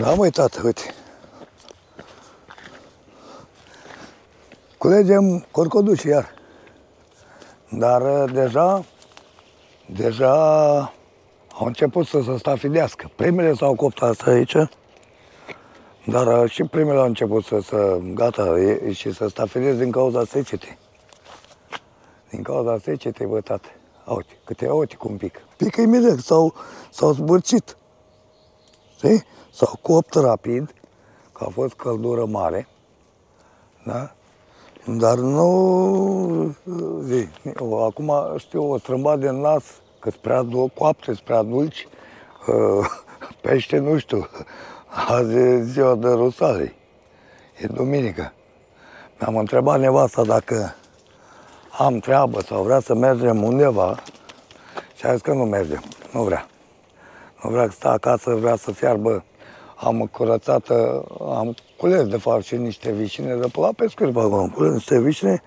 Da, măi, tată, uite. Culegem corcoduci iar. Dar uh, deja, deja au început să se stafidească. Primele s-au copt asta aici, dar uh, și primele au început să se, gata, e, și să stafideze din cauza secetei. Din cauza secetei, bă, tată. Uite, câte, uite cum pică. Pică imediat, s-au, s-au zbârcit. Știi? S-au copt rapid, că a fost căldură mare, da? Dar nu, zi, acum știu, o strâmbat de nas, că sunt prea coapte, sunt prea dulci, uh, pește, nu știu, azi e ziua de Rusalei, e duminică. Mi-am întrebat nevasta dacă am treabă sau vrea să mergem undeva și a zis că nu mergem, nu vrea. Nu vrea să stea acasă, vrea să fiarbă. Am curățat, am cules de fapt și niște vișine de pe la pescuit pe acolo. Am cules niște vișine,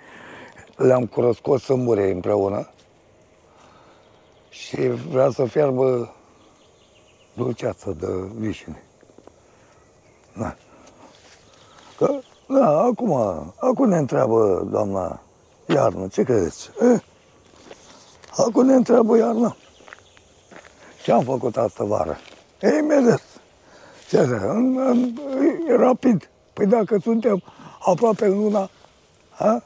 le-am curățcos sâmbure împreună și vrea să fiarbă dulceață de vișine. Da. Că, da, acum, acum ne întreabă doamna Iarnă, ce credeți? Eh? Acum ne întreabă iarna. Ce am făcut asta vară? E imediat. Ce în, în, e rapid. Păi dacă suntem aproape în luna, a?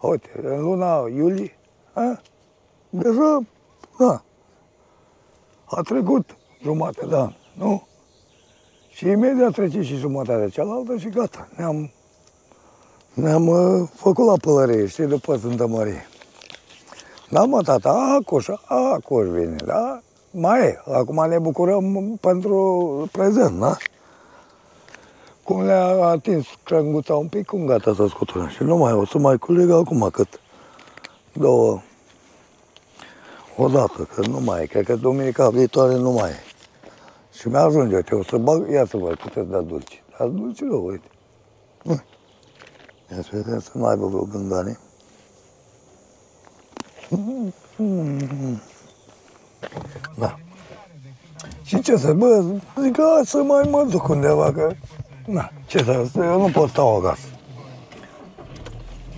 uite, în luna iulie, a? deja, da, a trecut jumate de an, nu? Și imediat trece și jumătatea cealaltă și gata, ne-am ne-am uh, făcut la pălărie, știi, după Sfântă Mărie. Da, mă, tata, Acuș, Acuș vine, da? Mai e. Acum ne bucurăm pentru prezent, da? Cum le-a atins crânguța un pic, cum gata să scuturăm. Și nu mai o să mai culeg acum cât două o dată, că nu mai e. Cred că duminica viitoare nu mai e. Și mi-ajunge, uite, o să bag, ia să văd, puteți da dulci. Dați dulci, uite. Ia să vedem să nu aibă vreo gângane. Da. Și ce să, bă, zic, hai să mai mă duc undeva, că, na, ce să, eu nu pot sta acasă.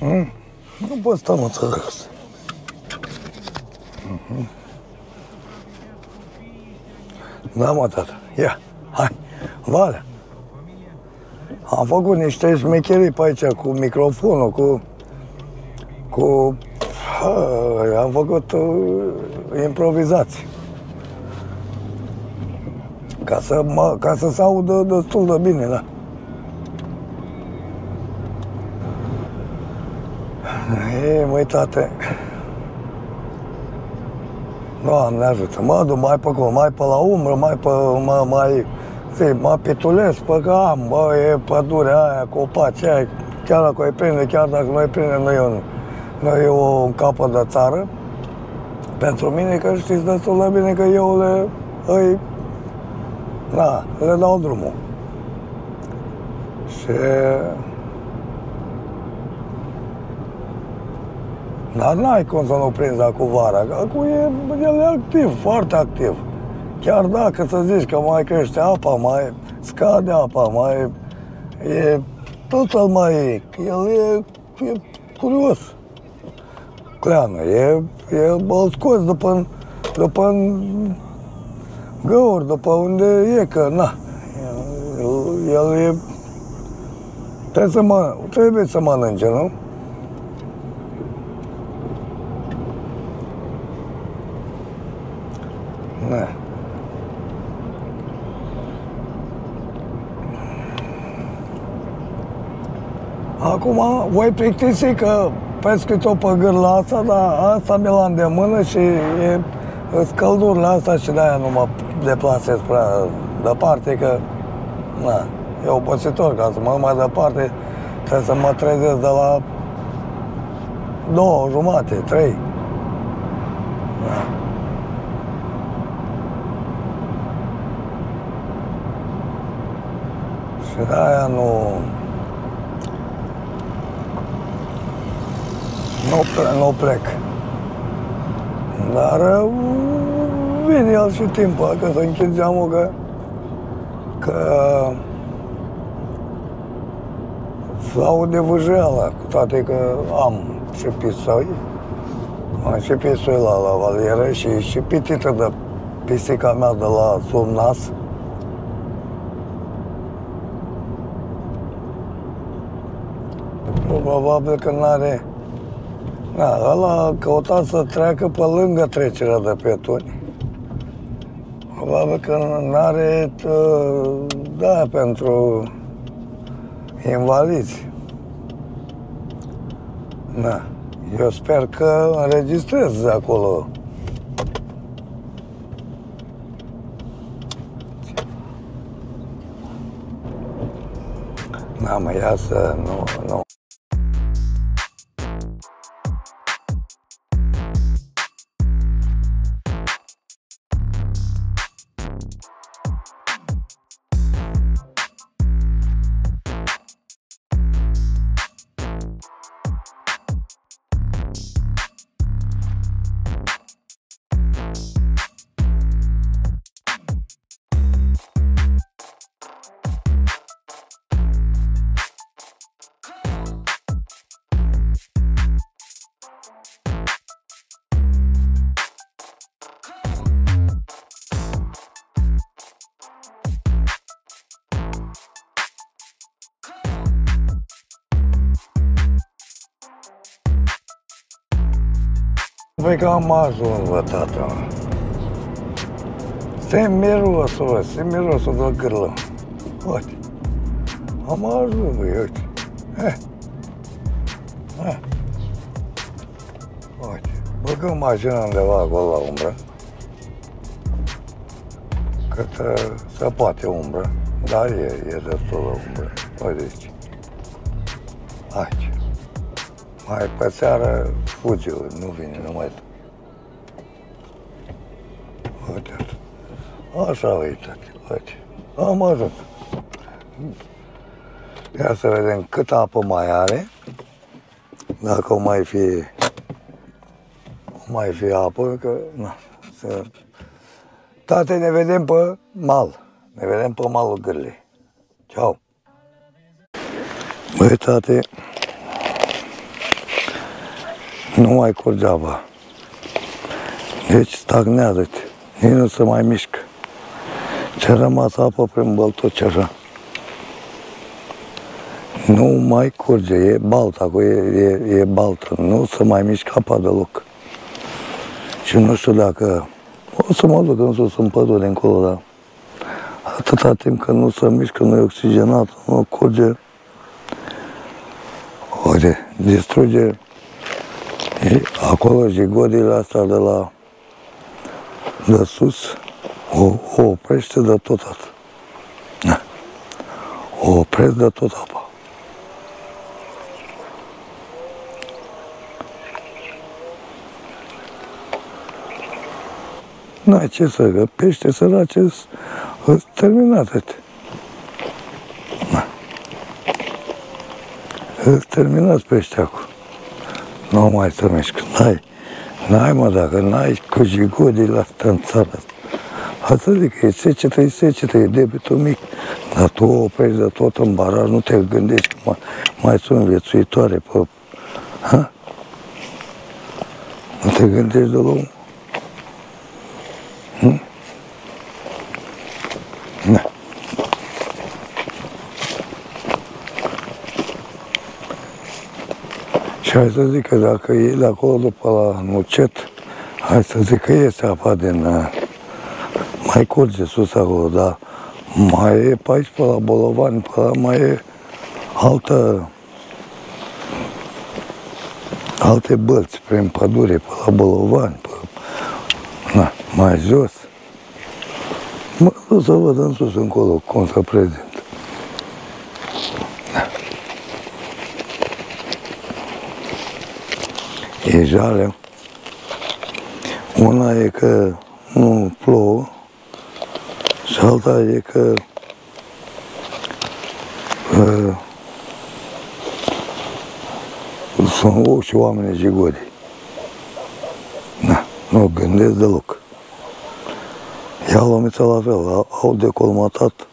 Mm? Nu pot sta mă acasă. Mm-hmm. Da, mă, tată, ia, hai, Valea. Am făcut niște șmecherii pe aici cu microfonul, cu... cu... am făcut uh, improvizații. Ca să, mă, ca să se audă destul de bine, da. E, măi, tate, Doamne ajută, mă duc mai pe acolo, mai pe la umbră, mai pe, mai, mai Zi, mă pitulesc pe că am, bă, e pădurea aia, copaci aia, chiar dacă îi prinde, chiar dacă nu îi prinde, nu e un, nu e o capă de țară. Pentru mine, că știți destul de bine că eu le, îi, da, le dau drumul. Și Dar n-ai cum să nu prinzi cu vara, că acum e, el e activ, foarte activ. Chiar dacă să zici că mai crește apa, mai scade apa, mai e totul mai el e, e curios. Cleană, e, e îl scoți după, după găuri, după unde e, că na, el, el e, trebuie să, mă, trebuie să mănânce, nu? Ne. Acum voi plictisi că pescuit-o pe gârla asta, dar asta mi la îndemână și e scăldurile astea și de-aia nu mă deplasez prea departe, că na, e obositor ca să mă mai departe, trebuie să mă trezesc de la două jumate, trei. Da. Și de-aia nu... nu, nu plec. Dar uh, vine el și timpul, că să închid geamul, că, că Se aude vâjeala, cu toate că am și pisoi. Am și pisoi la, la valieră și și pitită de pisica mea de la Somnas. Probabil că n-are... Na, ăla a căutat să treacă pe lângă trecerea de pietoni. Probabil că n-are, da, pentru invalizi. Da. Eu sper că înregistrez acolo. Da, mă, ia să nu, nu. Păi că am ajuns, bă, tata. Se mirosul, bă, se mirosul de gârlă. Uite. Am ajuns, bă, uite. Eh. Eh. Uite. Băgăm mașina undeva acolo la umbră. Cât uh, se poate umbră. Dar e, e destul de umbră. Uite aici. Aici. Mai pe seară fuge, nu vine, nu mai... Uite, așa, uite, uite, am ajuns. Ia să vedem cât apă mai are, dacă o mai fi, o mai fi apă, că, na, să... Tate, ne vedem pe mal, ne vedem pe malul gârlei. Ceau! Băi, tate, nu mai curge apa. Deci stagnează-te, nici nu se mai mișcă. Ce rămas apă prin băltoci așa. Nu mai curge, e baltă, acolo e, e, e baltă, nu se mai mișcă apa deloc. Și nu știu dacă o să mă duc în sus în pădure încolo, dar atâta timp că nu se mișcă, nu e oxigenat, nu curge, uite, distruge Acolo jigodile astea de la de sus o, o oprește de tot atât. Da. O opresc de tot apa. N-ai ce să, că pește sărace sunt terminate. Da. Terminați pește acum nu mai să mișcă. N-ai, n-ai mă, dacă n-ai cu jigodile astea în țara asta. Asta zic, e secetă, e secetă, e debitul mic. Dar tu o oprești de tot în baraj, nu te gândești că mai, mai sunt viețuitoare pe... Ha? Nu te gândești deloc? Hm? Da. Hai să zic că dacă e de acolo după la Nucet, hai să zic că iese apa din... Uh, mai curge sus acolo, dar mai e pe aici, pe la Bolovani, pe la mai e altă... alte bălți prin pădure, pe la Bolovani, pe, na, mai jos. Mă duc să văd în sus încolo cum se prezint. E jale. Una e că nu plouă și alta e că uh, sunt și oameni jigodi. Da, nu gândesc deloc. Ia lomița la fel, au decolmatat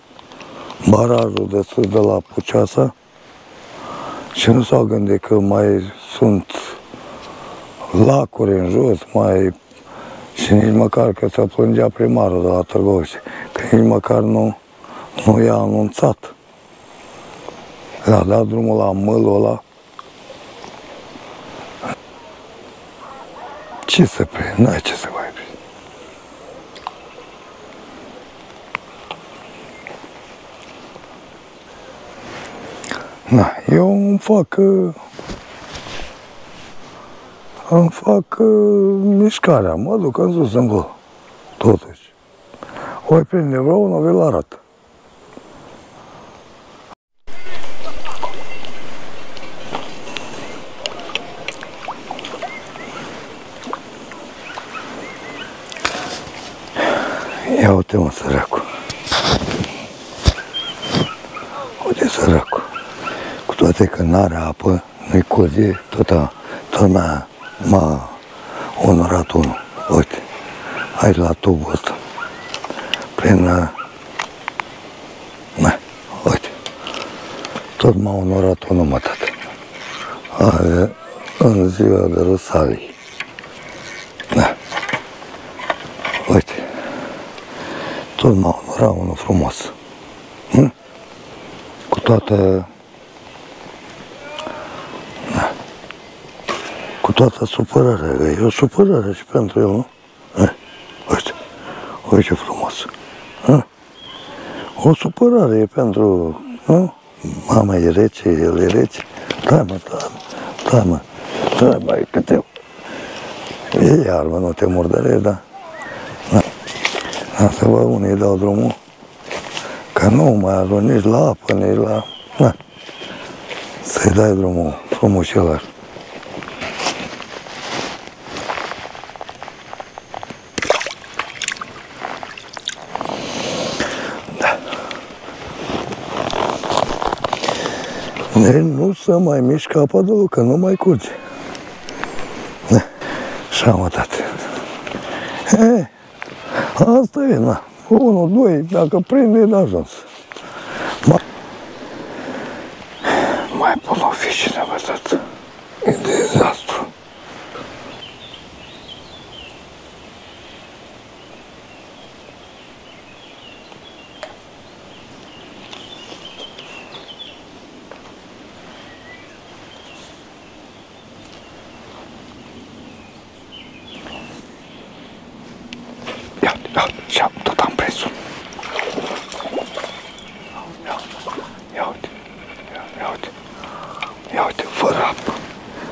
barajul de sus de la Puceasa, Și nu s-au gândit că mai sunt lacuri în jos, mai... Și nici măcar că se plângea primarul de la Târgoviște, că nici măcar nu, nu i-a anunțat. Le-a dat drumul la mâlul ăla. Ce să prinde? N-ai ce să mai prinde. Na, eu îmi fac uh, îmi fac uh, mișcarea, mă duc în sus încolo, totuși. Oi prinde vreo unul, vi-l arăt. Ia uite mă, săracu. Uite săracu. Cu toate că n-are apă, nu-i curge, tot, a, tot m-a, m-a onorat unul. Uite, aici la tubul ăsta. Prin... uh, Na, uite. Tot m-a onorat unul, mă, tată. Are în ziua de Rusalii. Da. Uite. Tot m-a onorat unul frumos. Hm? Cu toată... Da. Cu toată supărarea. că E o supărare și pentru el, nu? Eh, Uite. Uite ce frumos. Hm? O supărare e pentru... Nu? Mama e rece, el e rece. Da, mă, da, mă, da, mă. Da, mai câte... E iarbă, nu te murdărești, da? Da, să vă unii îi dau drumul, că nu mai ajung nici la apă, nici la... Na. Să-i dai drumul frumușelor. Da. Deci nu să mai mișcă apa de că nu mai curge. Da. Și am tată. Eh, Asta e, na. Unul, doi, dacă prinde, e de ajuns. Mai, mai polovi cineva, tată. E dezastru. Ia, ia, ia, tot am prins-o. Ia, ia uite, ia, ia uite, ia uite, fără apă.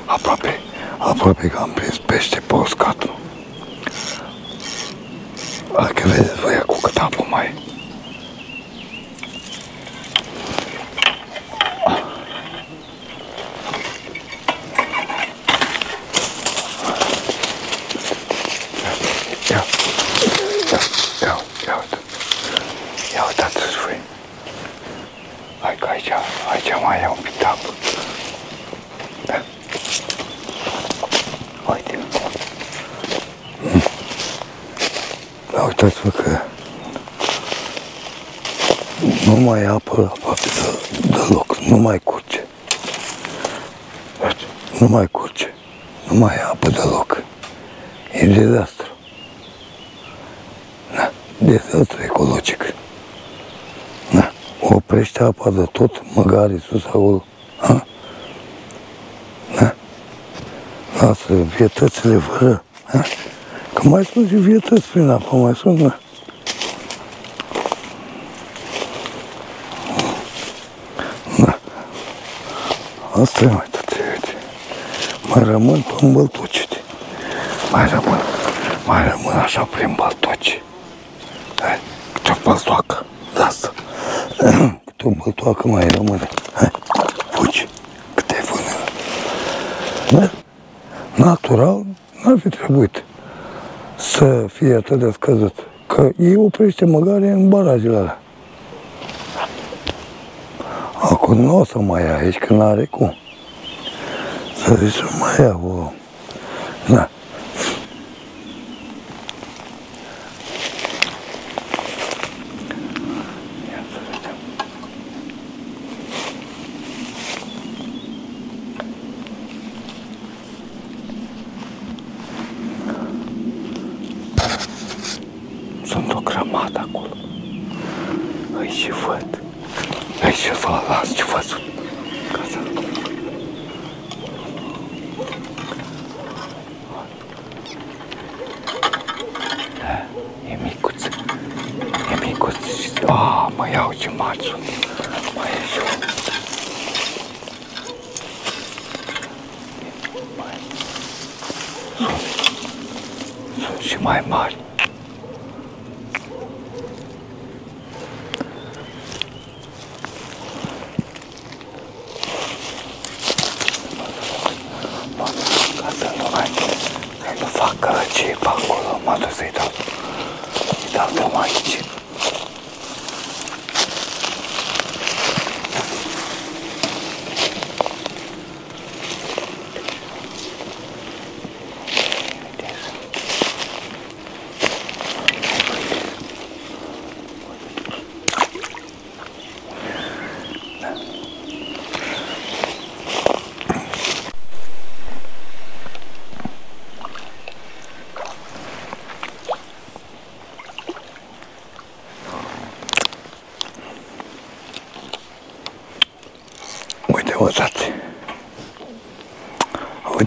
Aproape, aproape că am prins pește pe uscat. Dacă vedeți voi cu cât apă mai e. Ia, ia, ia, ia uite. Ia uitați-vă voi. Hai că aici, aici mai e un pic de apă. Da. Uite. Mm. Da, uitați-vă că nu mai e apă aproape de, deloc, nu mai curge. Uite, nu mai curge, nu mai e apă deloc. E dezastru. Da, dezastru ecologic. Da, oprește apa de tot, măgari sus acolo. Ha? Da? Lasă vietățile fără. Ha? Că mai sunt și vietăți prin apă, mai sunt, da. Da. Asta e mai tăte, uite. Mai rămân pe îmbăltucite. Mai rămân, mai rămân așa prin băltoci. Hai, câte o băltoacă de asta. Câte o băltoacă mai rămâne. Hai, fugi, câte vânele. Da? Natural, n-ar fi trebuit să fie atât de scăzut. Că ei oprește măgare în barajele alea. Acum nu o să mai ia aici, că n-are cum. Să zici să mai ia o... Da.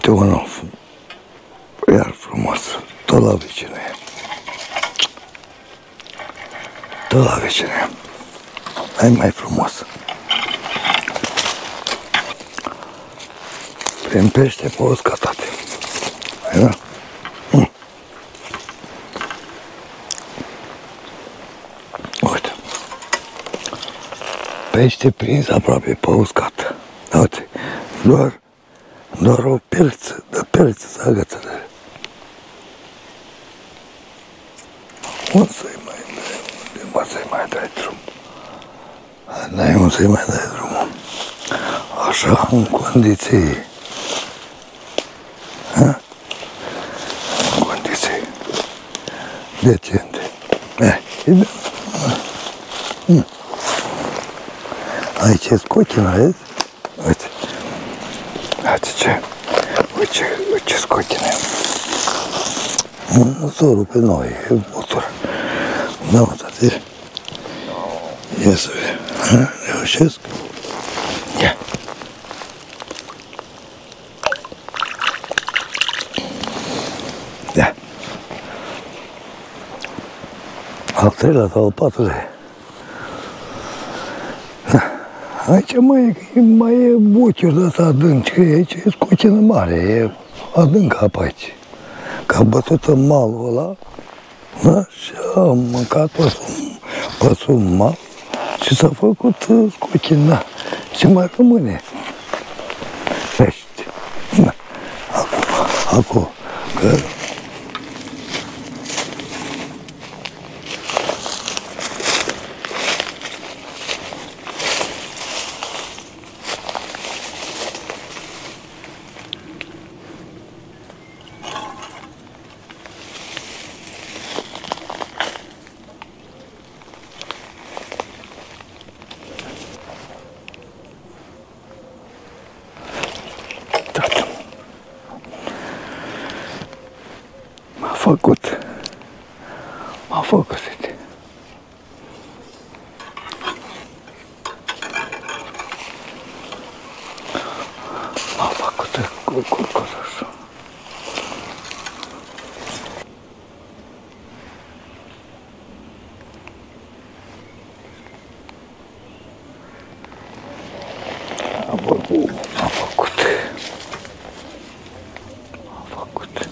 Uite unul f- iar frumos, tot la vecine. Tot la vecine. Ai mai frumos. Prin pește pe uscat, tate. Ai, da? Mm. Uite. Pește prins aproape pe uscat. Uite, doar, doar o pelță, de pelță să agăță de Unde să-i mai dai, unde mă să-i mai dai drum? N-ai unde să-i mai dai drumul. Așa, în condiții, ha? în condiții decente. Eh, e bine. Aici e scotina, vezi? Uite. Uite ce. Uite ce, uite ce scotina e. Nu s-o rupe noi, e motor. Da, mă, tate. Ia să vedem. Ha? Reușesc? Ia. Da. Al treilea sau al patrulea. Aici mai e, mai e buciul de ăsta adânc, că aici e scocină mare, e adânc apa aici. Că a bătut în malul ăla, da? și a mâncat pe sub, pe sub mal și s-a făcut uh, scocină. Și mai rămâne pește. Da. Acum, acum, că Tată. M-a făcut. M-a făcut. uite. M-a făcut cu curcul așa. A făcut. M-a făcut. A făcut.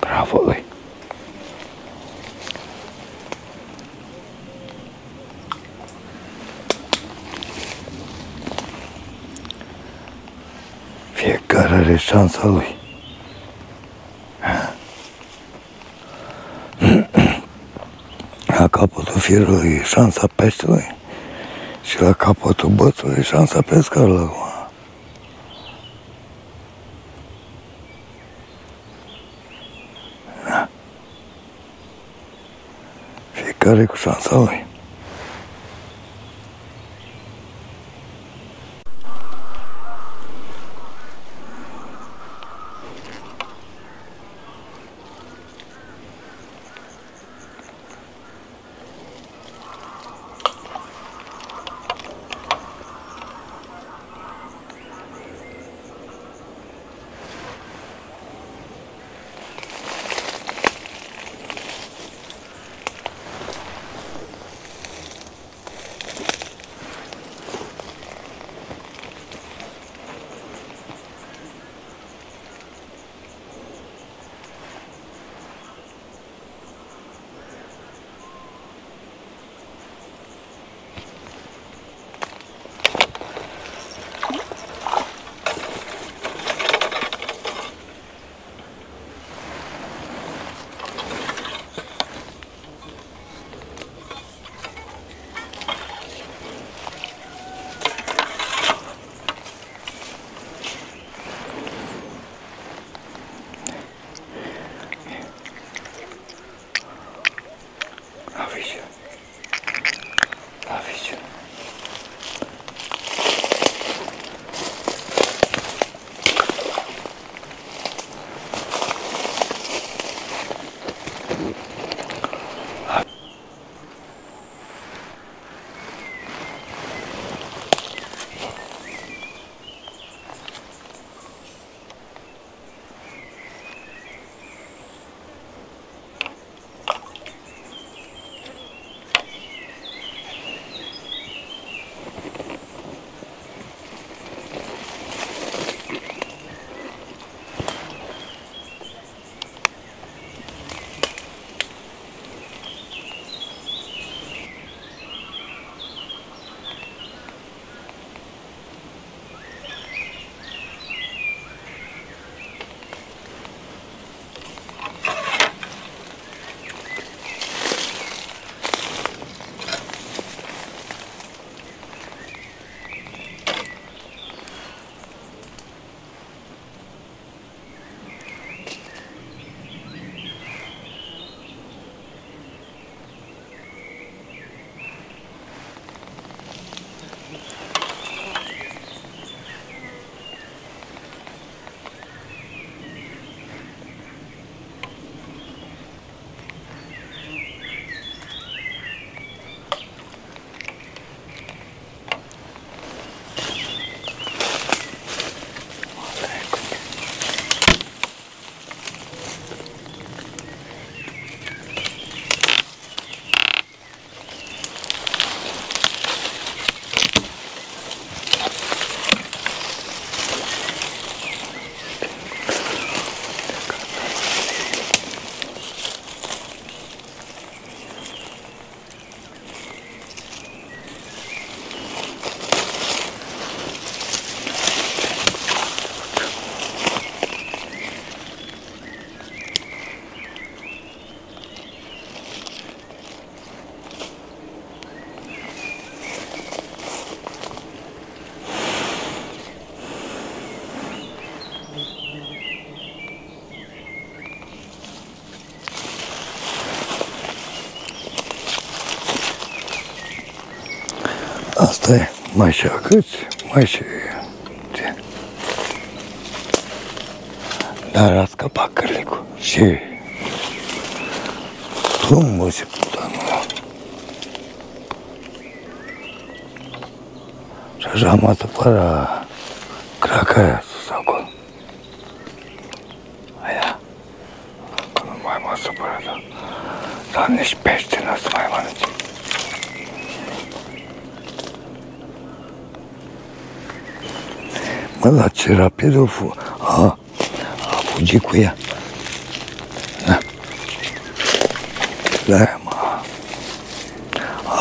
Bravo, îi. Fiecare are șansa lui. La capătul firului e șansa peștelui și la capătul bățului e șansa pescarului. Fiecare cu șansa lui. Asta e, mai și câți, mai și... Dar a scăpat cărlicul și... Plumbul și putanul. Și așa mă supăra craca aia sus acolo. Aia. Că nu mai mă supără, dar... Dar nici pește nu o să mai mănânce. Mă, dar ce rapid o fu... A, a fugit cu ea. Da. Da, mă.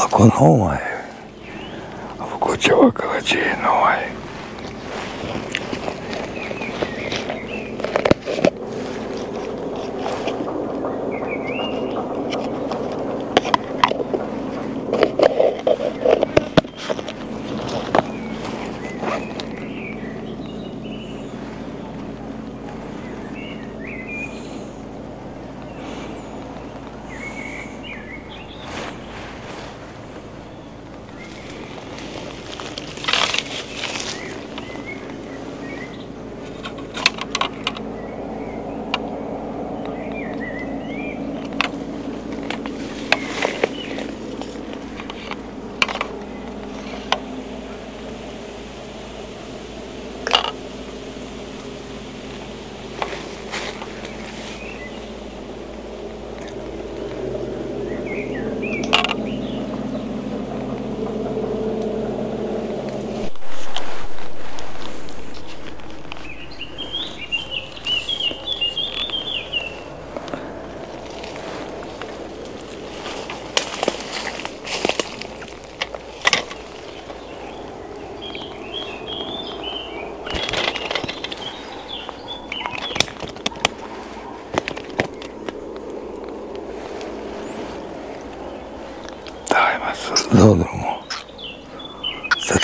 Acum nu mai e. A făcut ceva călăcie, nu mai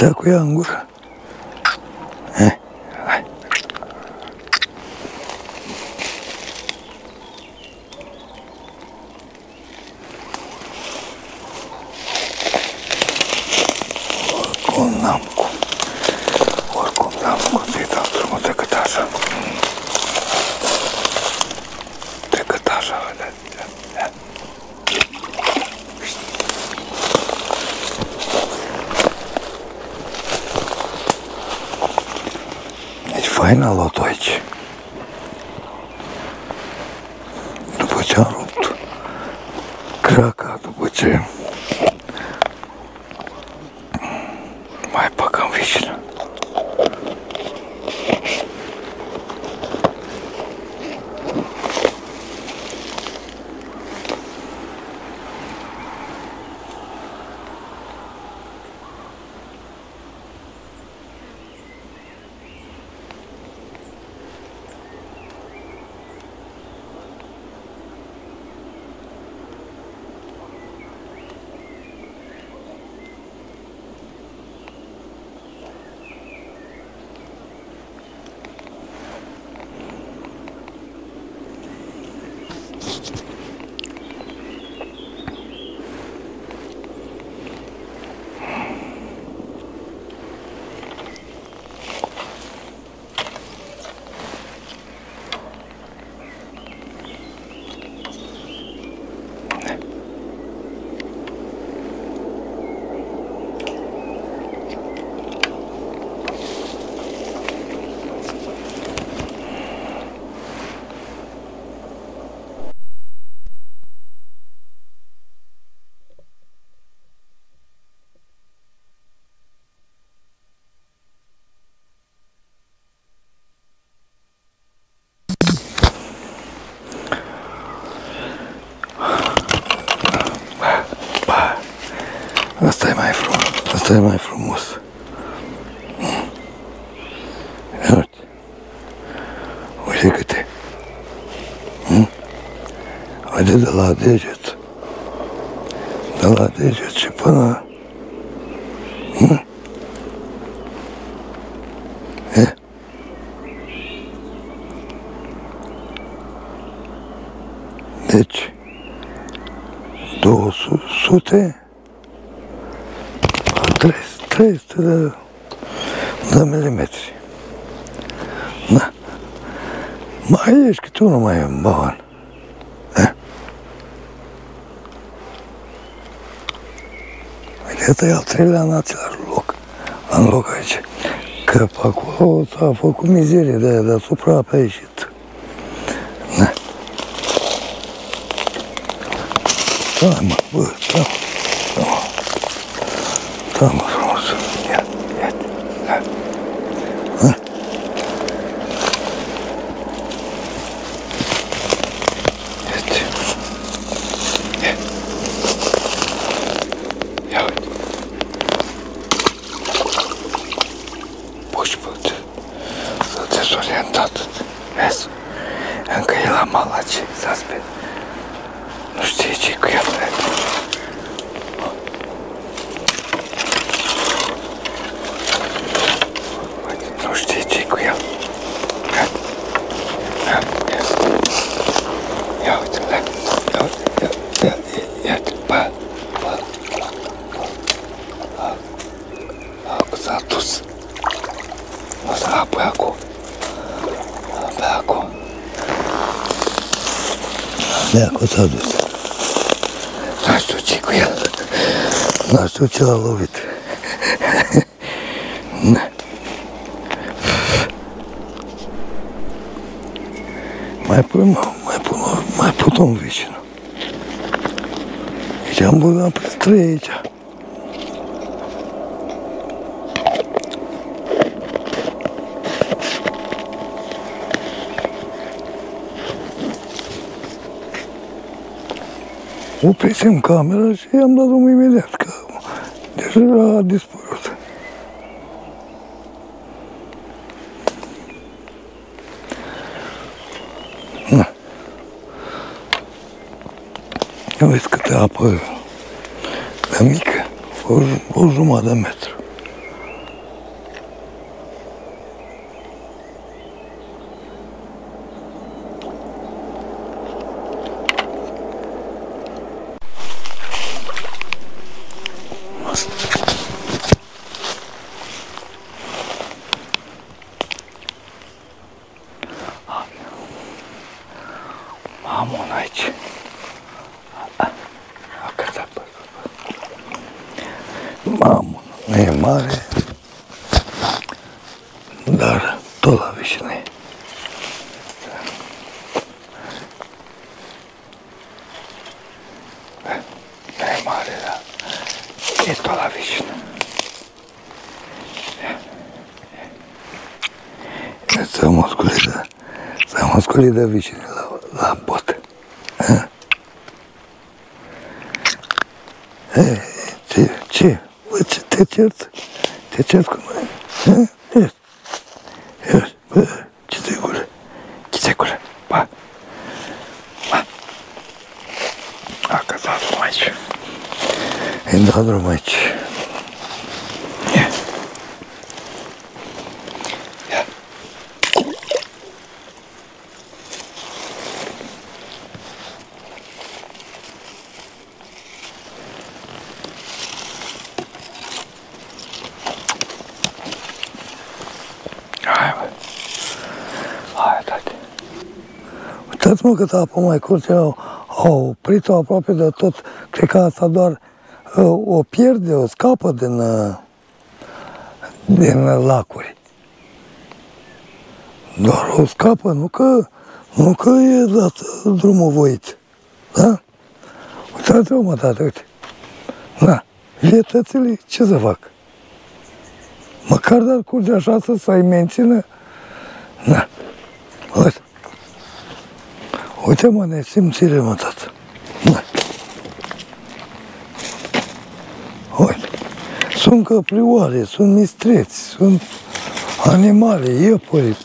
yakwiyangura Asta e mai frumos. Ia Uite. Uite câte. Hmm? Uite de la deget. De la deget și până... Hmm? E? Deci, 200 Trei, 300 de, de milimetri. Da. Mai ești câte unul mai e în bavan. Uite, e al treilea în același loc, în loc aici. Că pe acolo s-a făcut mizerie de aia, deasupra a ieșit. Da. Da, mă, bă, da, da, mă. Da, mă, frumos. Ia, ia, ia. Ha? Uite. Ia. Ia uite. Poți, bă, te- să te orientat. Vezi? Încă e la malace, s-a spus. Nu știe ce cu el, frate. Uite, Nu știe ce cu el. Ia, ia, ia. Ia uite, ia, ia uite, ia, ia, ia, ia, bă, bă, bă. Apă s-a dus. O să apă acum. Apă acum. De acolo s-a dus. Nu știu ce cu el. Nu știu ce l-a lovit. Na. Mai pun, mai pun, mai pun un vicino. Deci am băgat pe trei aici. Oprisem camera și i-am dat drumul imediat, că deja a dispărut. Na. Ia Vezi câte apă de mică, o, o jumătate de metru. Am un aici. A căzat pe Mamă, nu e mare, dar tot la vișină e. Nu e mare, dar e tot la vișină. Să mă sculit de, să mă sculit de vișine la, la bot. E, ce, ce? Bă, ce te cerți? Te cerți cu noi? Ha? Ia, ia, bă, ce te gură? Ce te gură? Ba, ba. A căzat drum aici. Îi dat drum aici. Ia. Ia. Hai, bă. Hai, tati. Uitați-mă cât apă mai curge, au, au oprit-o aproape de tot. Cred că asta doar uh, o pierde, o scapă din, uh, din uh, lacuri. Doar o scapă, nu că, nu că e dat uh, drumul voit. Da? Uitați-vă, mă, tati, uite. Da. Vietățile, ce să fac? Măcar dar curge așa să să-i mențină. Da. Uite. Uite, mă, nesimțire, mă, tată. Da. Uite. Sunt căprioare, sunt mistreți, sunt animale, iepuri,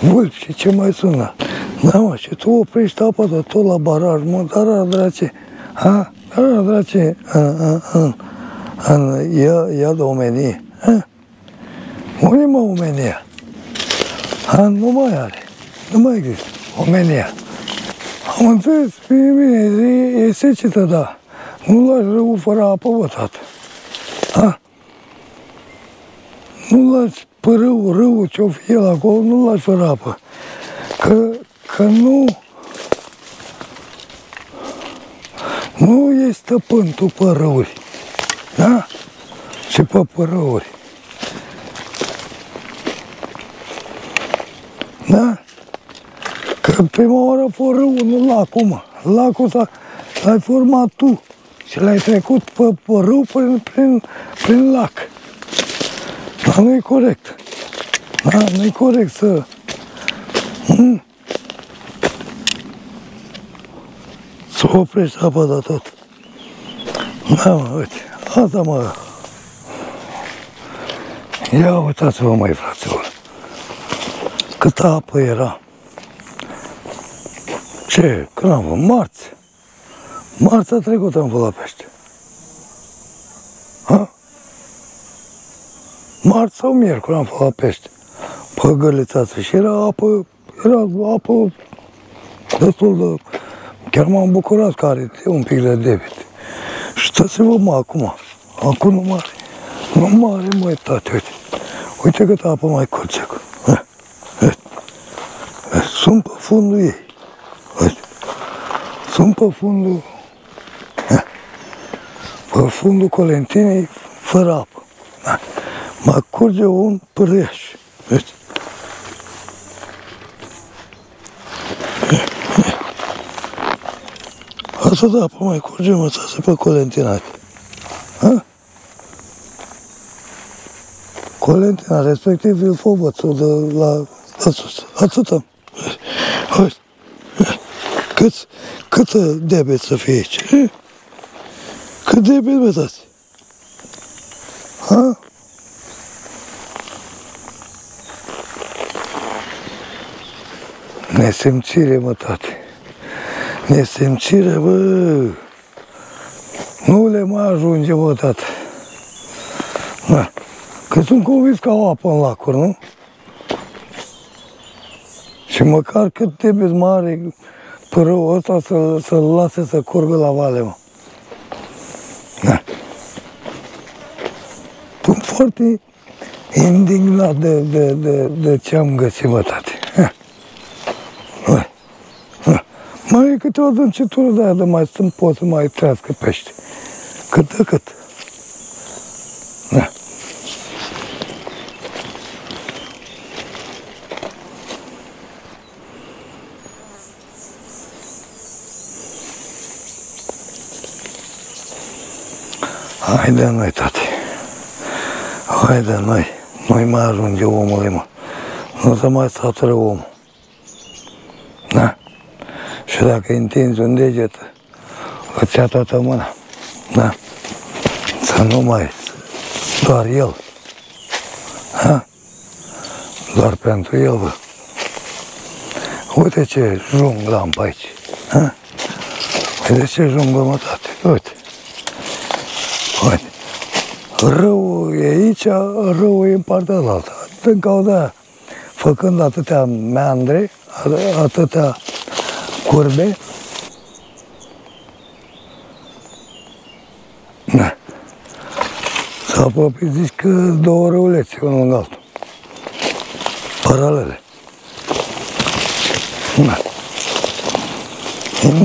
vulpi și ce mai sună. Da, mă, și tu oprești apa de tot la baraj, mă, dar drace, ha? Dar drace, în, în, în, în ia, ia de omenie, ha? Unde mă omenia? A, nu mai are. Nu mai există. Omenia. Am înțeles, bine, bine, e, e secetă, da. Nu lași rău fără apă, bă, tată. A? nu lași pe râu, râu ce-o fi el acolo, nu lași fără apă. Că, că nu, nu e stăpân tu pe râuri. Da? Și pe părăuri. Da? Că prima oară a fost râul, nu lacul, mă. Lacul s-a, l-ai format tu și l-ai trecut pe, pe râu prin, prin, prin lac. Dar nu e corect. Da? Nu e corect să... Hmm? Să oprești apa de tot. Da, mă, uite. Asta mă... Ia uitați-vă, mai fraților. Câtă apă era. Ce? Când am fost? Marți. Marți a trecut am fost la pește. Ha? Marți sau miercuri am fost la pește. Pe gălițață. Și era apă, era apă destul de... Chiar m-am bucurat că are un pic de debit. Și uitați-vă mă acum. Acum nu mare. Nu mare, măi, tate, uite. Uite cât apă mai curge. Sunt pe fundul ei. Uite. Sunt pe fundul pe fundul colentinei fără apă. Da. Mă curge un pârâiaș. Uite. Asta da, apă mai curge, mă, să pe colentina. Ha? Colentina, respectiv Ilfovățul de la, la sus. Atâta. Uite. Cât, cât debet să fie aici? Cât debet, bă, dați? Ha? Nesimțire, mă, tate. Nesimțire, bă. Nu le mai ajunge, bă, tată. Da. Că sunt convins că au apă în lacuri, nu? Și măcar cât debet mare părăul ăsta să, să-l lase să curgă la vale, mă. Da. Sunt foarte indignat de, de, de, de ce am găsit, mă, tate. Mai e câte o dâncitură de aia de mai sunt, pot să mai trească pește. Cât de cât. Da. Hai de noi, tati. Hai de noi. Nu-i mai ajunge omului, mă. Nu se mai satură omul. Da? Și dacă întinzi un deget, îți ia toată mâna. Da? Să nu mai, doar el. Ha? Doar pentru el, bă. Uite ce jungla am pe aici. Ha? Uite ce junglă, mă, tate. Uite. Uite. Răul e aici, răul e în partea altă. Din cauza aia, făcând atâtea meandre, atâtea curbe, da. S-a apropiat, zici că două răulețe, unul în altul. Paralele. Da.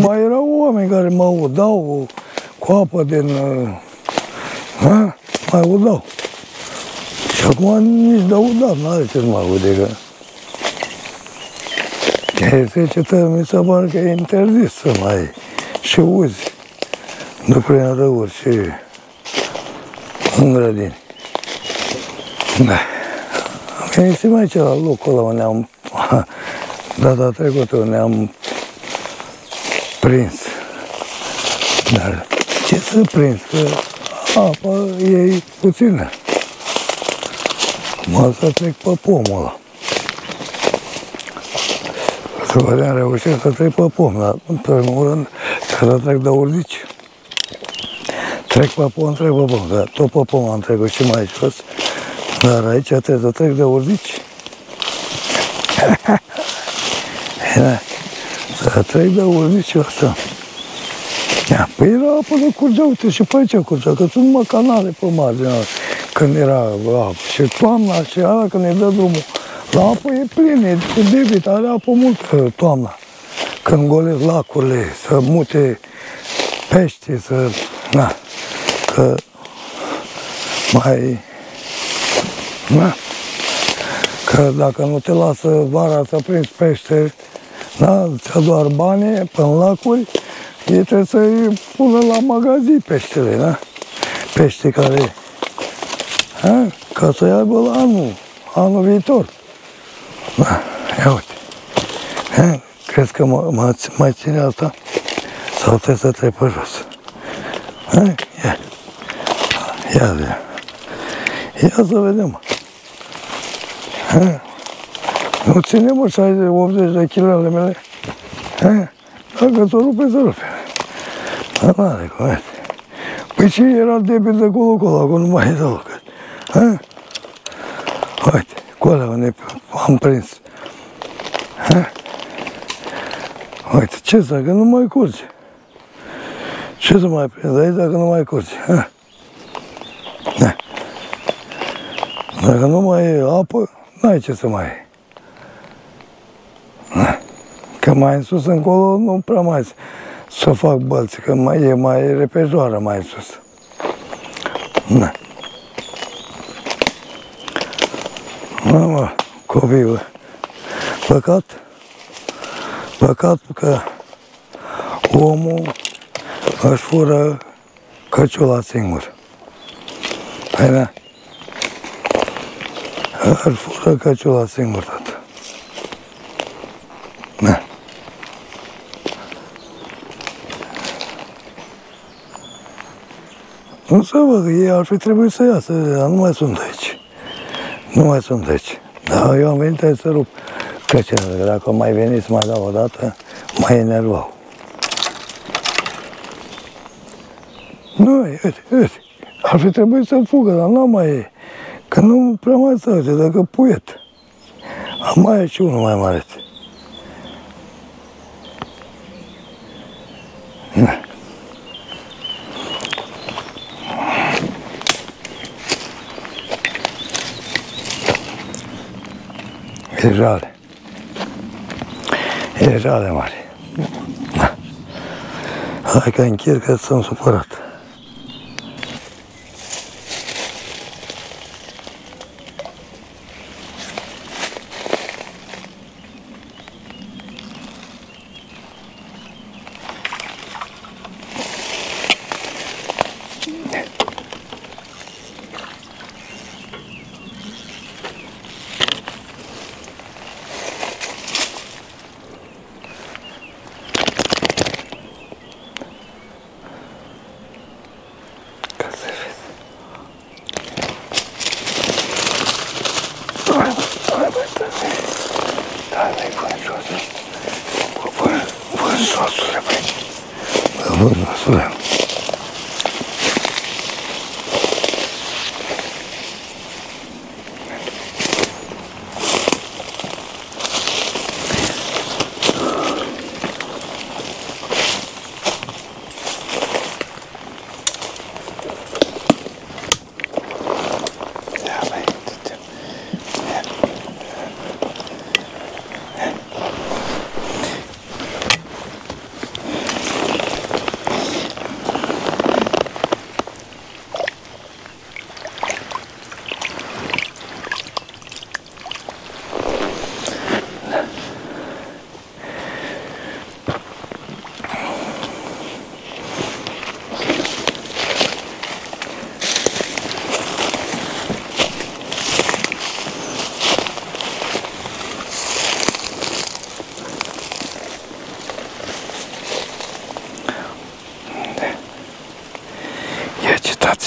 Mai erau oameni care mă udau cu apă din... Ha? Mai udau. Și acum nici de udat, n-are ce să mai ude, că... Este ce mi se pare că e interzis să mai și uzi nu prin răuri și în grădini. Da. Mi se mai ce la locul ăla unde am data trecută ne-am prins. Dar ce să prins? Că apa e puțină. Mă să trec pe pomul ăla. Să vedem, reușesc să trec pe pom, dar în primul rând trebuie să trec de urzici. Trec pe pom, trec pe pom, dar tot pe pom am trecut și mai jos. Dar aici trebuie să trec de urzici. da. Să trec de urzici asta. Ia, păi era apă de curgea, uite, și pe aici curgea, că sunt numai canale pe marginea. când era apă. Și toamna și ala când ne dă drumul la apă e plin, e debit, are apă multă toamna. Când golesc lacurile, să mute pește, să... Na, că mai... Na, că dacă nu te lasă vara să prinzi pește, da, ți doar bani până lacuri, ei trebuie să-i pună la magazin peștele, da? Pește care... Ha? Ca să aibă la anul, anul viitor. Da, ia uite. Ha? Crezi că mă, mai ține asta? Sau trebuie să trec pe jos? Ha? Ia. Ia, ia. Ia să vedem. Ha? Nu ține mă 60-80 de kg ale mele. Ha? Dacă ți-o rupe, să rupe. Dar n-are cum, uite. Păi ce era debit de acolo, acolo, acolo nu mai e deloc. Ha? Uite, cu alea unde am prins. Ha? Uite, ce dacă nu mai curge? Ce să mai prind aici dacă nu mai curge? Ha? Da. Dacă nu mai e apă, n-ai ce să mai e. Da. Că mai în sus încolo nu prea mai să fac bălți, că mai e mai repejoară mai sus. Da. Mama, copilul. Păcat, păcat că omul își fură căciula singur. Păi da. Își fură căciula singur, tată. Da. Nu să văd, ei ar fi trebuit să iasă, dar nu mai sunt aici. Nu mai sunt aici. Dar eu am venit aici să rup căcina, dacă mai veni să mai dau o dată, mai enervau. Nu, uite, uite, ar fi trebuit să fugă, dar nu mai e. Că nu prea mai stă, dacă puiet. Am mai e și unul mai mare. Jale. E jale mare. Hai că închid că sunt supărat.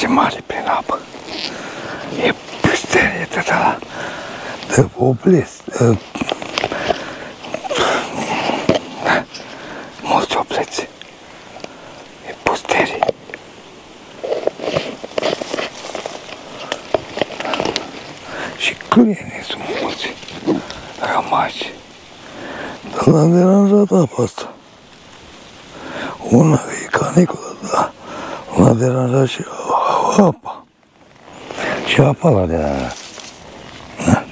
Mare prin apă. E pusterie de la de oples. Mulți opleți. E pusterie. Și câini sunt mulți rămași. Dar l-am deranjat apa asta. Una e caniculă, da. L-a deranjat și apa. Ce apa la de la... Da.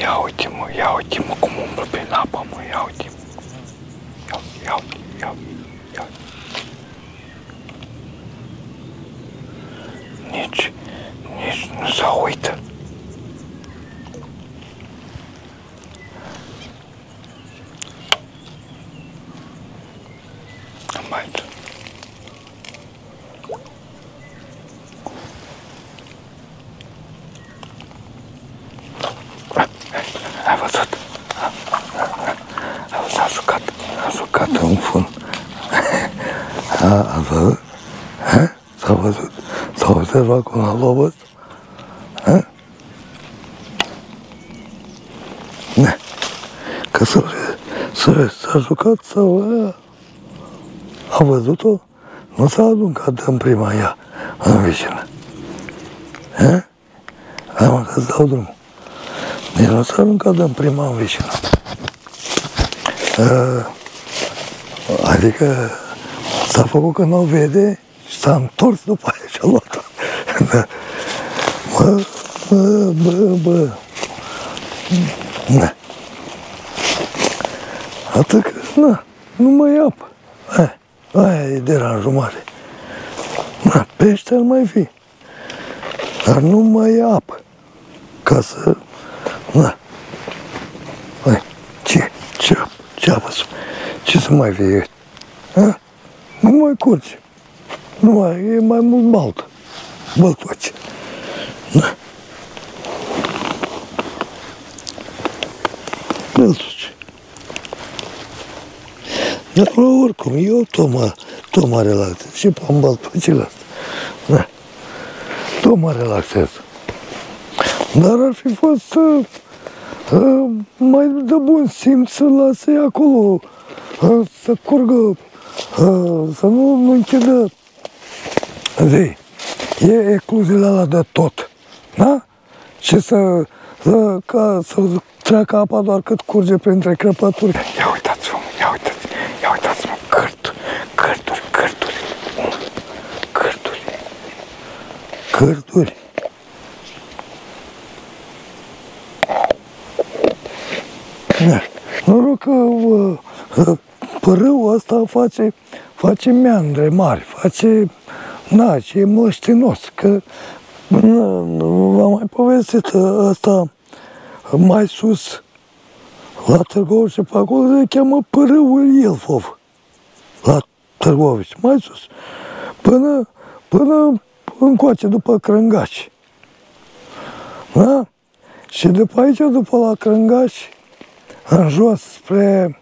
Ia uite mă, ia uite mă cum umblă prin apă mă, ia uite Ia, ia, ia, ia. Nici, nici nu se uită. Mai tu. Ai văzut? A, s-a jucat, a jucat în fund. A, a văzut? A? S-a văzut? S-a observat cum a luat A? Ne. Că să să vezi, s-a jucat sau a, a văzut-o? Nu s-a aruncat în prima ea, în vecină. A? Am că îți dau drumul. Deci nu s-a aruncat în prima în vecină. Uh, adică s-a făcut că nu o vede și s-a întors după aia și a luat-o. Da. Bă, bă, bă, bă. Da. Atât că, na, nu mai apă. Aia, aia e deranjul mare. Na, pește ar mai fi. Dar nu mai e apă. Ca să, na. Hai, ce, ce apă? Ce a văzut? Ce să mai fie? A? Nu mai curge. Nu mai, e mai mult balt. Băltoci. Da. Băltoci. Dar oricum, eu tot mă, tot mă relaxez. Și pe băltocile astea. Da. Tot mă relaxez. Dar ar fi fost uh, uh, mai de bun simț să lase acolo, uh, să curgă, uh, să nu, nu închidă. Zi, e ecluziile alea de tot, da? Și să, să, ca, să treacă apa doar cât curge printre crăpături. Ia uitați-vă, ia uitați, cârturi. Da. Noroc că uh, uh, părâul ăsta face, face meandre mari, face, na, ce e măștinos, că v-am mai povestit ăsta mai sus, la Târgoviște, pe acolo se cheamă părâul Ilfov, la Târgoviște, mai sus, până, până încoace, după Crângaci. Da? Și după aici, după la Crângaci, în jos spre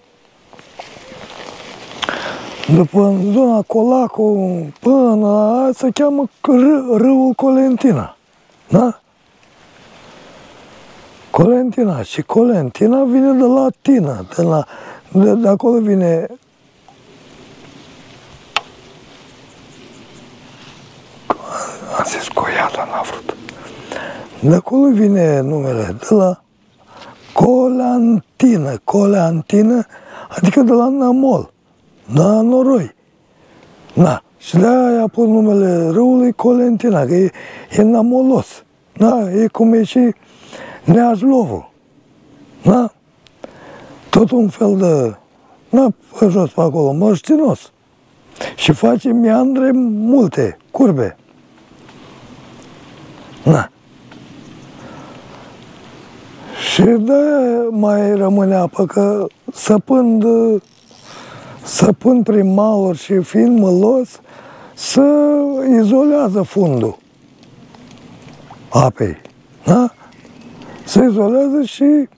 după în zona Colacu până la se cheamă râ, râul Colentina. Da? Colentina. Și Colentina vine de la Tina, de, la, de, de acolo vine am zis Coiata, n-a vrut. De acolo vine numele, de la Colantină, Colantină, adică de la Namol, de la Noroi. Na, și de aia a pus numele râului Colentina, că e, e namolos. Da, e cum e și Neajlovul. Da? Tot un fel de, na, pe jos pe acolo, măștinos. Și face meandre multe, curbe. Na. Și de mai rămâne apă, că săpând, săpând prin maluri și fiind mălos, să izolează fundul apei. Da? Se izolează și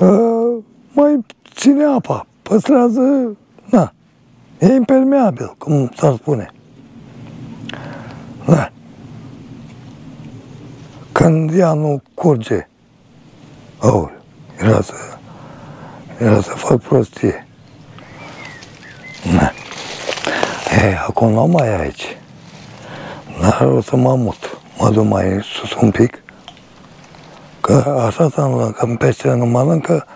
uh, mai ține apa, păstrează, na, e impermeabil, cum s-ar spune. Da. Când ea nu curge, oh, era să, era să fac prostie. Na. E, acum nu mai e aici. Dar o să mă mut. Mă duc mai sus un pic. Că așa să că în peștera nu mănâncă,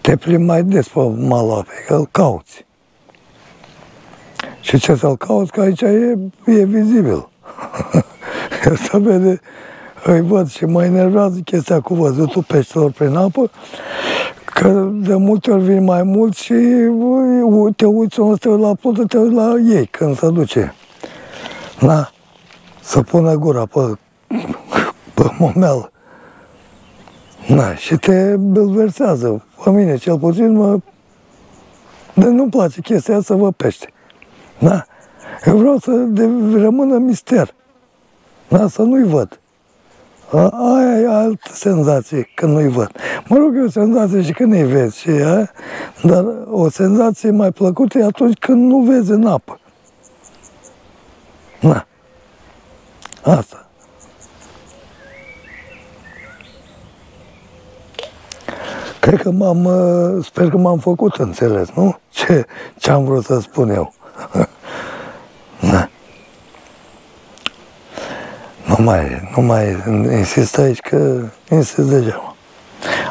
te plimbi mai des pe malul apei, că îl cauți. Și ce să-l cauți, că aici e, e vizibil. El se vede, îi văd și mă enervează chestia cu văzutul peștelor prin apă, că de multe ori vin mai mult și te uiți, o te uiți la plută, te uiți la ei când se duce. Na, să pună gura pe, pe momeală. Na, și te belversează. Pe mine, cel puțin, mă... De nu-mi place chestia să vă pește. Da? Eu vreau să de, rămână mister. Da? Să nu-i văd. A, aia e altă senzație când nu-i văd. Mă rog, e o senzație și când îi vezi, și, a? dar o senzație mai plăcută e atunci când nu vezi în apă. Na. Asta. Cred că m-am, sper că m-am făcut înțeles, nu? Ce, ce am vrut să spun eu. Na. Nu mai, nu mai insist aici că insist degeaba.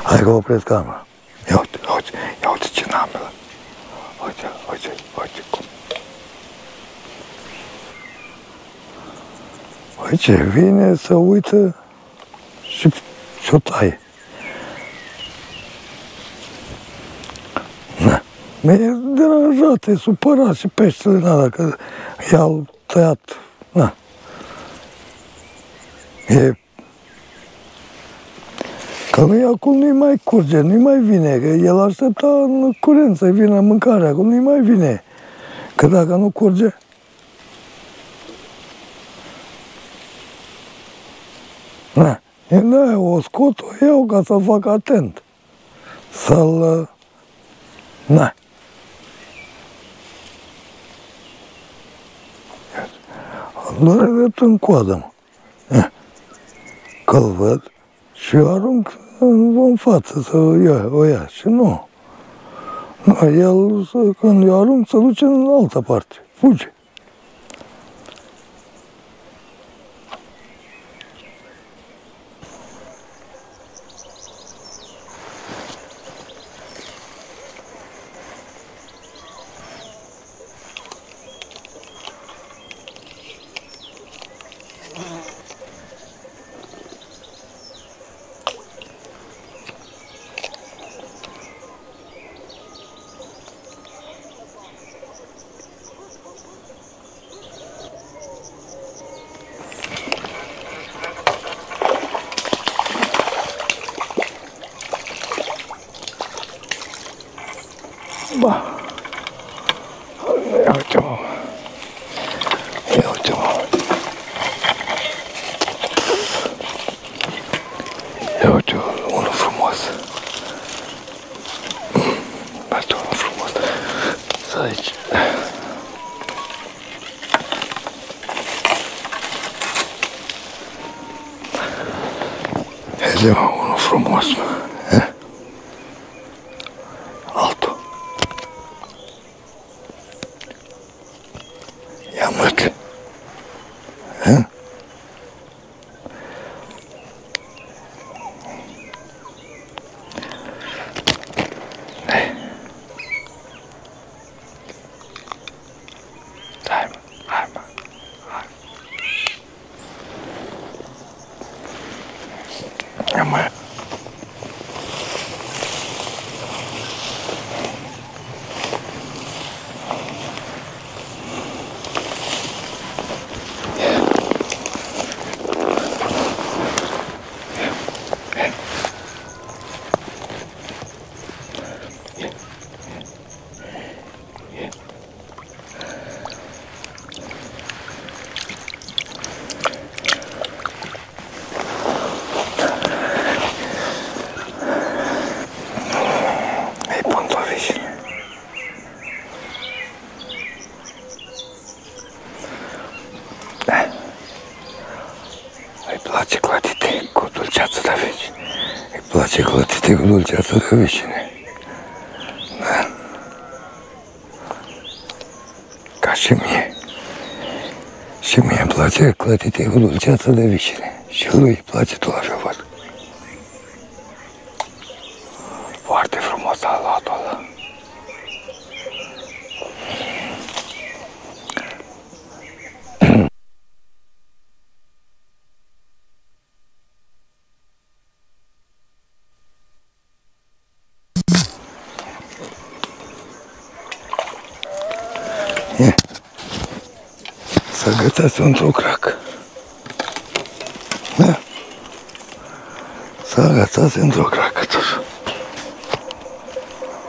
Hai că opresc camera. Ia uite, ia uite, ia uite ce nambelă. Uite, uite, uite cum. Uite, vine să uită și și-o taie. Mi-e deranjat, e supărat și peștele în ala, că i-au tăiat. Na. E... Că nu acum nu-i mai curge, nu-i mai vine, că el aștepta în curent să vină mâncarea, acum nu-i mai vine. Că dacă nu curge... Na. E, da, o scot, o iau ca să fac atent. Să-l... Na. doar drept în coadă, mă. Eh. Că-l văd și eu arunc în față să ia, o ia. Și nu. nu el, când eu arunc, se duce în altă parte. Fuge. Ba. Ia uite-mă. Ia uite-mă. Ia uite unul frumos. Uite unul frumos. Să aici. Vede unul frumos, mă. Clătite cu dulceață de vicine. Da. Ca și mie. Și mie îmi place clătite cu dulceață de vicine. Și lui îi place tot la fel, văd. Foarte frumos a luat ăla. E. Să gătească într-o cracă. Da? Să agățați într-o cracă tot.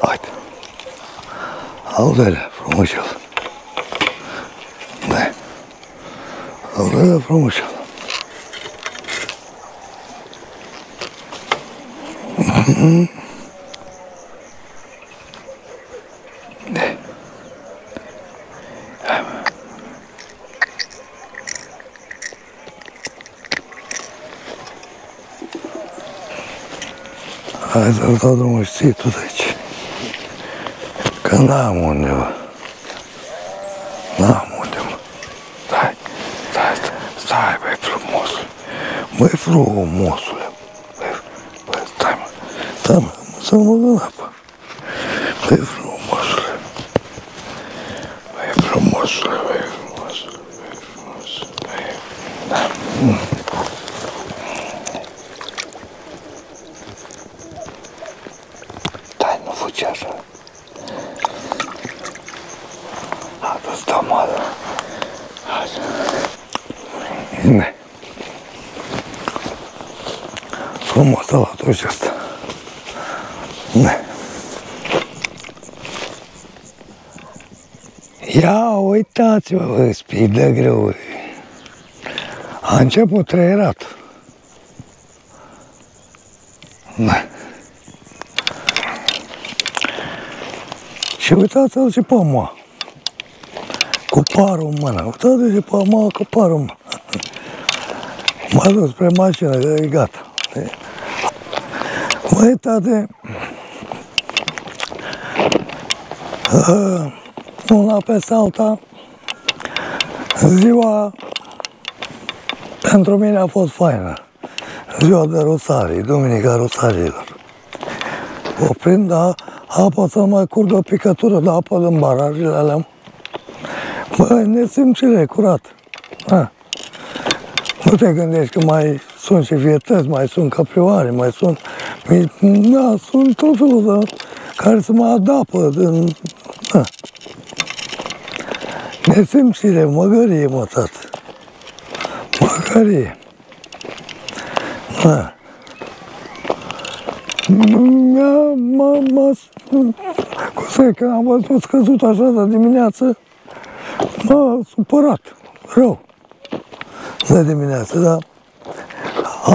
Haide. Al doilea, frumușel. Da. Al doilea, frumușel. Da. Hai să-l dau drumul și tu de aici. Că n-am unde, mă. N-am unde, mă. Stai, stai, stai, stai, băi, frumosule. Băi, frumosule. Băi, băi, stai, mă. Stai, mă, să mă în apă. Băi, frumosule. Băi, frumosule, băi, frumosule, băi, frumosule, băi. Da. Stai, nu fugi așa. Adu-ți domoală. Așa. Bine. Frumos ăla tot și asta. Bine. Ia uitați-vă, vă, spii de greu. A început trăierat. Da. Și uitați-vă ce pe mă. Cu parul în mână. Uitați-vă ce pe mă cu parul în mână. M-a dus spre mașină, că e gata. Măi, tate, uh, una peste alta, ziua pentru mine a fost faină. Ziua de Rosarii, Duminica Rosariilor. Oprind, da, apa să mai curgă o picătură de apă din barajele alea. Bă, nesimțire, curat. Ha. Nu te gândești că mai sunt și vietăți, mai sunt caprioare, mai sunt... Da, sunt tot felul de... care să mă adapă din... Da. Nesimțire, măgărie, mă, tată. Măgărie. Da. M-a, m-a, m-a, cum să când am văzut scăzut așa de dimineață, m-a supărat, rău, de dimineață, dar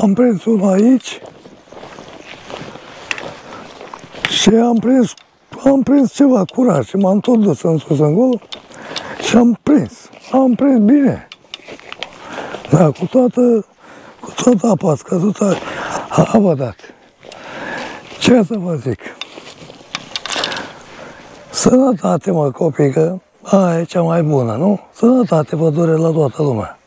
am prins unul aici și am prins, am prins ceva curat și m-am tot dus în sus încolo și am prins, am prins bine. Da, cu toată, cu toată apa scăzută, apa dat. Ce să vă zic? Sănătate, mă, copii, că aia e cea mai bună, nu? Sănătate vă dure la toată lumea.